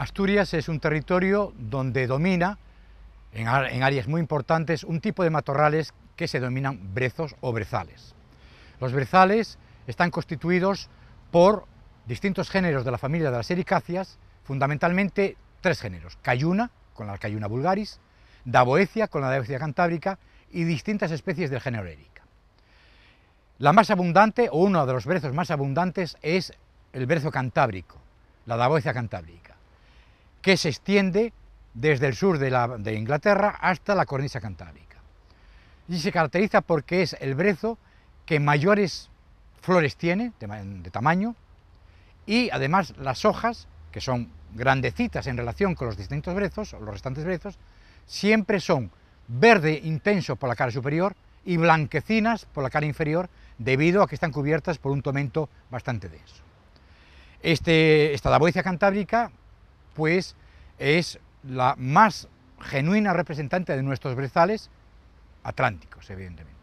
Asturias es un territorio donde domina, en, áreas muy importantes, un tipo de matorrales que se denominan brezos o brezales. Los brezales están constituidos por distintos géneros de la familia de las ericáceas, fundamentalmente tres géneros, cayuna, con la cayuna vulgaris, Davoecia, con la Davoecia cantábrica, y distintas especies del género Erica. La más abundante, o uno de los brezos más abundantes, es el brezo cantábrico, la Davoecia cantábrica, que se extiende desde el sur de, Inglaterra hasta la cornisa cantábrica. Y se caracteriza porque es el brezo que mayores flores tiene, de, tamaño, y además las hojas, que son grandecitas en relación con los distintos brezos, o los restantes brezos, siempre son verde intenso por la cara superior y blanquecinas por la cara inferior, debido a que están cubiertas por un tomento bastante denso. Este, esta daboecia cantábrica, pues, es la más genuina representante de nuestros brezales atlánticos, evidentemente.